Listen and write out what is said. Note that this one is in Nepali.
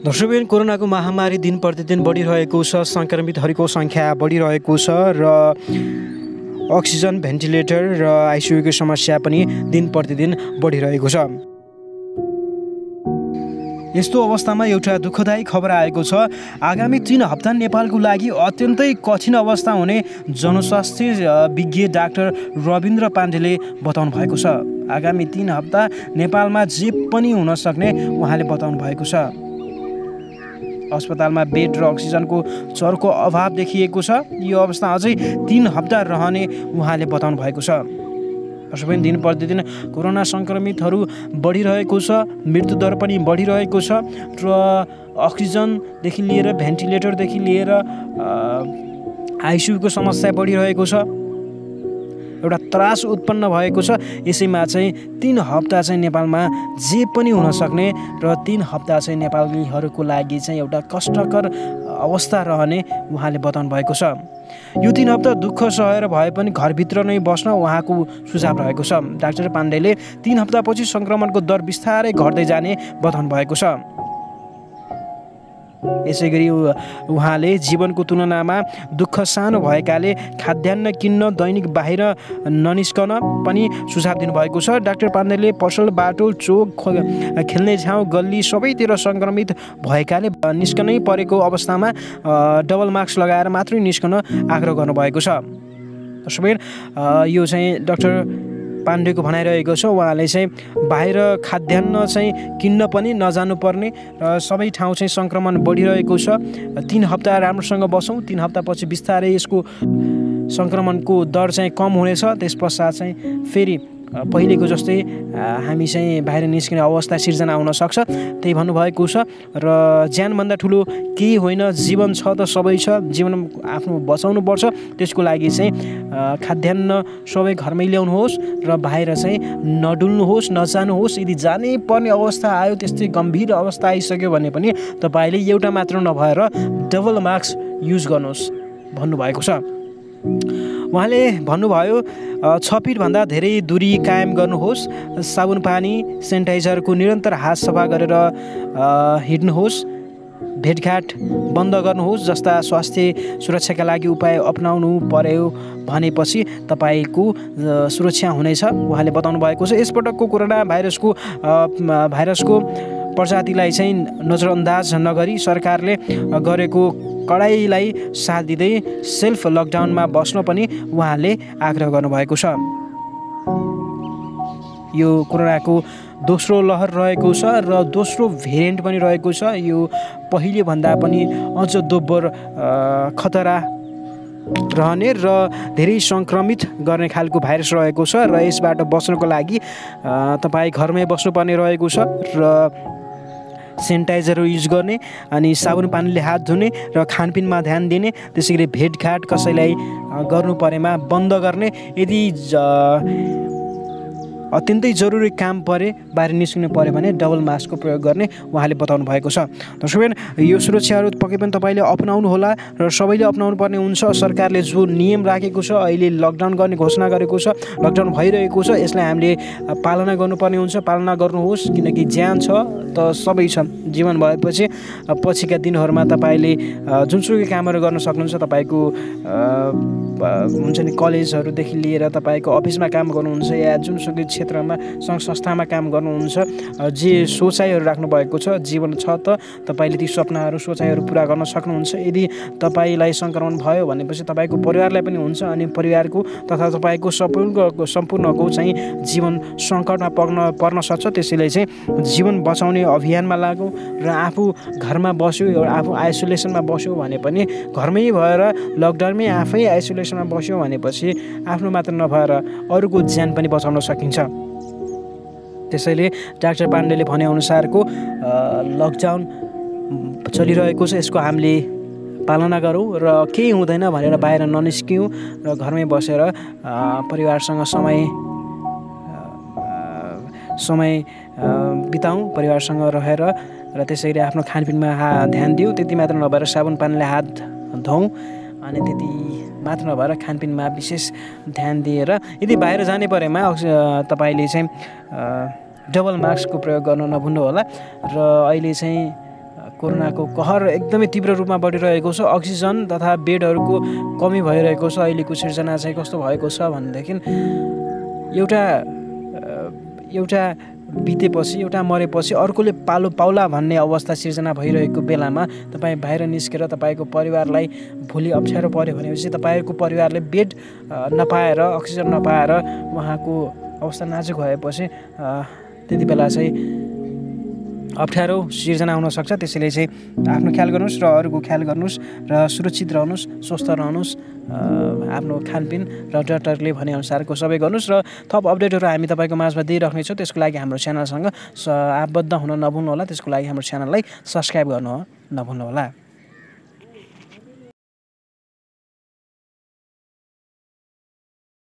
दर्शकबिन कोरोनाको महामारी दिन प्रतिदिन बढिरहेको छ। सङ्क्रमितहरूको सङ्ख्या बढिरहेको छ र अक्सिजन भेन्टिलेटर र आइसियुको समस्या पनि दिन प्रतिदिन बढिरहेको छ। यस्तो अवस्थामा एउटा दुःखदायी खबर आएको छ। आगामी तिन हप्ता नेपालको लागि अत्यन्तै कठिन अवस्था हुने जनस्वास्थ्य विज्ञ डाक्टर रविन्द्र पाण्डेले बताउनु भएको छ। आगामी तिन हप्ता नेपालमा जे पनि हुन सक्ने उहाँले बताउनु भएको छ। अस्पतालमा बेड र अक्सिजनको चर्को अभाव देखिएको छ। यो अवस्था अझै तिन हप्ता रहने उहाँले बताउनु भएको छ। सबै दिन प्रतिदिन कोरोना सङ्क्रमितहरू बढिरहेको छ मृत्युदर पनि बढिरहेको छ र अक्सिजनदेखि लिएर भेन्टिलेटरदेखि लिएर आइसियुको समस्या बढिरहेको छ। एउटा त्रास उत्पन्न भएको छ। यसैमा चाहिँ तिन हप्ता चाहिँ नेपालमा जे पनि हुनसक्ने र तिन हप्ता चाहिँ नेपालीहरूको लागि चाहिँ एउटा कष्टकर अवस्था रहने उहाँले बताउनु भएको छ। यो तिन हप्ता दुःख सहेर भए पनि घरभित्र नै बस्न उहाँको सुझाव रहेको छ। डाक्टर पाण्डेले तिन हप्तापछि सङ्क्रमणको दर बिस्तारै घट्दै जाने बताउनु भएको छ। यसै गरी उहाँले जीवनको तुलनामा दुःख सानो भएकाले खाद्यान्न किन्न दैनिक बाहिर ननिस्कन पनि सुझाव दिनुभएको छ। डाक्टर पाण्डेले पसल बाटो चोक खेल्ने ठाउँ गल्ली सबैतिर सङ्क्रमित भएकाले निस्कनै परेको अवस्थामा डबल मास्क लगाएर मात्रै निस्कन आग्रह गर्नुभएको छ। यो चाहिँ डाक्टर पाण्डेको भनाइरहेको छ। उहाँले चाहिँ बाहिर खाद्यान्न चाहिँ किन्न पनि नजानुपर्ने र सबै ठाउँ चाहिँ सङ्क्रमण बढिरहेको छ। तिन हप्ता राम्रोसँग बसौँ। तिन हप्तापछि बिस्तारै यसको सङ्क्रमणको दर चाहिँ कम हुनेछ। त्यस पश्चात चाहिँ फेरि पहिलेको जस्तै हामी चाहिँ बाहिर निस्किने अवस्था सिर्जना हुन सक्छ। त्यही भन्नुभएको छ। र ज्यानभन्दा ठुलो केही होइन जीवन छ त सबै छ। जीवन आफ्नो बचाउनु पर्छ। त्यसको लागि चाहिँ खाद्यान्न सबै घरमै ल्याउनुहोस् र बाहिर चाहिँ नडुल्नुहोस् नजानुहोस्। यदि जानै पर्ने अवस्था आयो त्यस्तै गम्भीर अवस्था आइसक्यो भने पनि तपाईँले एउटा मात्र नभएर डबल मास्क युज गर्नुहोस् भन्नुभएको छ। उहाँले भन्नुभयो छ फिटभन्दा धेरै दुरी कायम गर्नुहोस् साबुन पानी सेनिटाइजरको निरन्तर हात सफा गरेर हिँड्नुहोस् भेटघाट बन्द गर्नुहोस् जस्ता स्वास्थ्य सुरक्षाका लागि उपाय अप्नाउनु पर्यो भनेपछि तपाईँको सुरक्षा हुनेछ। उहाँले बताउनु भएको छ यसपटकको कोरोना भाइरसको भाइरसको प्रजातिलाई चाहिँ नजरअन्दाज नगरी सरकारले गरेको कडाइलाई साथ दिँदै सेल्फ लकडाउनमा बस्न पनि उहाँले आग्रह गर्नुभएको छ। यो कोरोनाको दोस्रो लहर रहेको छ र दोस्रो भेरिएन्ट पनि रहेको छ। यो पहिले भन्दा पनि अझ दोब्बर खतरा रहने र धेरै सङ्क्रमित गर्ने खालको भाइरस रहेको छ र यसबाट बच्नको लागि तपाईँ घरमै बस्नुपर्ने रहेको छ र सेनिटाइजरहरू युज गर्ने अनि साबुन पानीले हात धुने र खानपिनमा ध्यान दिने त्यसै गरी भेटघाट कसैलाई गर्नु परेमा बन्द गर्ने। यदि अत्यन्तै जरुरी काम परे बाहिर निस्किनु पऱ्यो भने डबल मास्कको प्रयोग गर्ने उहाँले बताउनु भएको छ। दर्शकबिन यो सुरक्षाहरू पक्कै पनि तपाईँले अप्नाउनु होला र सबैले अप्नाउनु पर्ने हुन्छ। सरकारले जो नियम राखेको छ अहिले लकडाउन गर्ने घोषणा गरेको छ लकडाउन भइरहेको छ यसलाई हामीले पालना गर्नुपर्ने हुन्छ। पालना गर्नुहोस् किनकि ज्यान छ त सबै छ जीवन भएपछि पछिका दिनहरूमा तपाईँले जुनसुकै कामहरू गर्न सक्नुहुन्छ तपाईँको हुन्छ नि कलेजहरूदेखि लिएर तपाईँको अफिसमा काम गर्नुहुन्छ या जुनसुकै क्षेत्रमा सङ्घ संस्थामा काम गर्नुहुन्छ। जे सोचाइहरू राख्नुभएको छ जीवन छ त तपाईँले ती सपनाहरू सोचाइहरू पुरा गर्न सक्नुहुन्छ। यदि तपाईँलाई सङ्क्रमण भयो भनेपछि तपाईँको परिवारलाई पनि हुन्छ अनि परिवारको तथा तपाईँको सम्पूर्ण सम्पूर्णको चाहिँ जीवन सङ्कटमा पर्न पर्न सक्छ। त्यसैले चाहिँ जीवन बचाउने अभियानमा लागौँ र आफू घरमा बस्यो एउटा आफू आइसोलेसनमा बस्यो भने पनि घरमै भएर लकडाउनमै आफै आइसोलेसनमा बस्यो भनेपछि आफ्नो मात्र नभएर अरूको ज्यान पनि बचाउन सकिन्छ। त्यसैले डाक्टर पाण्डेले भनेअनुसारको लकडाउन चलिरहेको छ। यसको हामीले पालना गरौँ र केही हुँदैन भनेर बाहिर ननिस्क्यौँ र घरमै बसेर परिवारसँग समय समय बिताउँ परिवारसँग रहेर र त्यसरी आफ्नो खानपिनमा ध्यान दिउँ। त्यति मात्र नभएर साबुन पानीले हात धौँ अनि त्यति मात्र नभएर खानपिनमा विशेष ध्यान दिएर यदि बाहिर जाने परेमा तपाईँले चाहिँ डबल मास्कको प्रयोग गर्न नभुल्नु होला र अहिले चाहिँ कोरोनाको कहर एकदमै तीव्र रूपमा बढिरहेको छ अक्सिजन तथा बेडहरूको कमी भइरहेको छ अहिलेको सिर्जना चाहिँ कस्तो भएको छ भनेदेखि एउटा एउटा बितेपछि एउटा मरेपछि अर्कोले पालो पाउला भन्ने अवस्था सिर्जना भइरहेको बेलामा तपाईँ बाहिर निस्केर तपाईँको परिवारलाई भोलि अप्ठ्यारो पऱ्यो भनेपछि तपाईँहरूको परिवारले बेड नपाएर अक्सिजन नपाएर उहाँको अवस्था नाजुक भएपछि त्यति बेला चाहिँ अप्ठ्यारो सिर्जना हुनसक्छ। त्यसैले चाहिँ आफ्नो ख्याल गर्नुहोस् र अरूको ख्याल गर्नुहोस् र सुरक्षित रहनुहोस् स्वस्थ रहनुहोस् आफ्नो खानपिन र डक्टरले भनेअनुसारको सबै गर्नुहोस् र थप अपडेटहरू हामी तपाईँको माझमा दिइराख्नेछौँ। त्यसको लागि हाम्रो च्यानलसँग आबद्ध हुन नभुल्नुहोला। त्यसको लागि हाम्रो च्यानललाई सब्सक्राइब गर्नु नभुल्नुहोला।